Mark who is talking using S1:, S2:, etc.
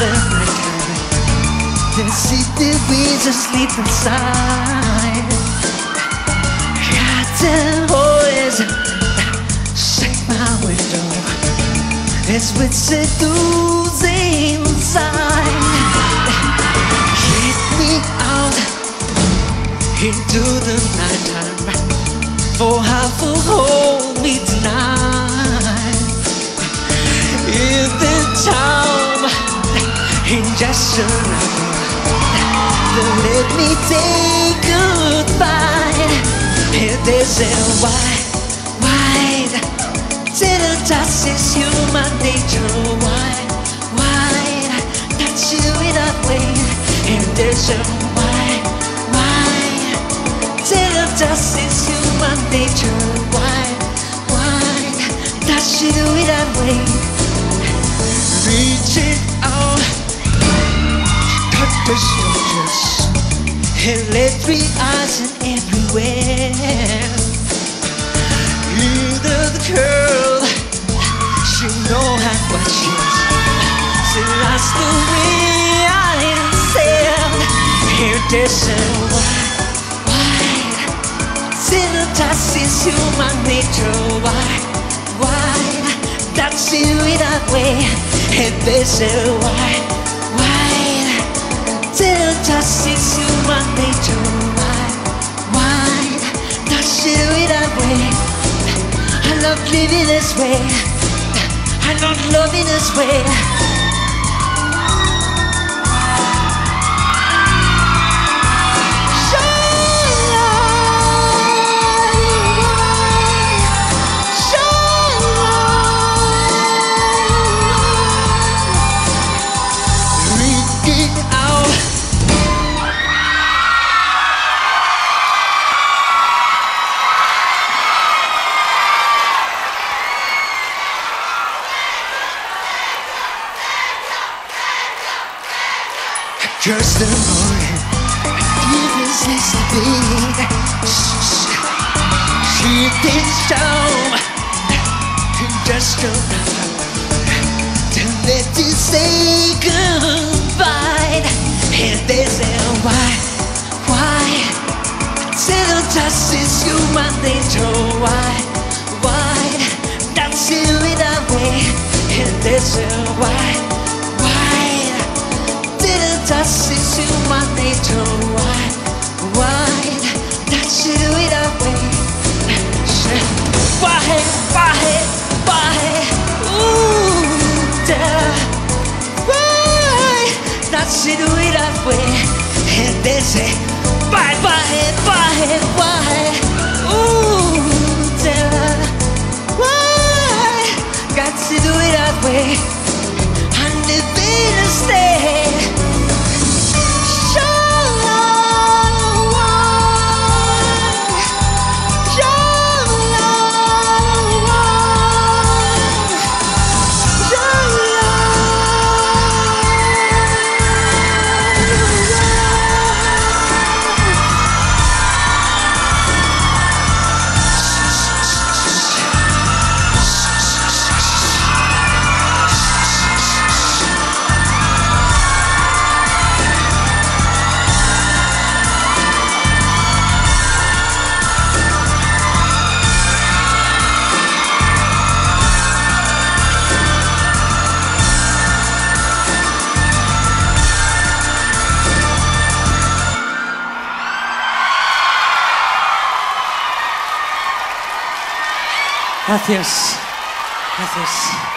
S1: the nighttime. The city breeze asleep inside. Curtain always shut my window. It's with seducing sign. Get me out into the nighttime for half a hold me tonight. A then let me take goodbye. There's a wide, wide, till touch is human nature. Wide, wide, touch you in that way. If there's a the shoulders, and let eyes in everywhere. Either the girl, she know how she's. She lost the way I said. Here there's a wide, is. That's you in that way. And a wide, wide. Synthesis is human nature. Wide, wide. That's you in that way. I love living this way. I love loving this way. Just a moment, even since the beginning, she show just a to let you say goodbye. And they say why, why? Till just is human nature. Why, why? You in that way. And they say why? That's you in that way. And they say, bye, bye, bye, bye. Gracias. Gracias.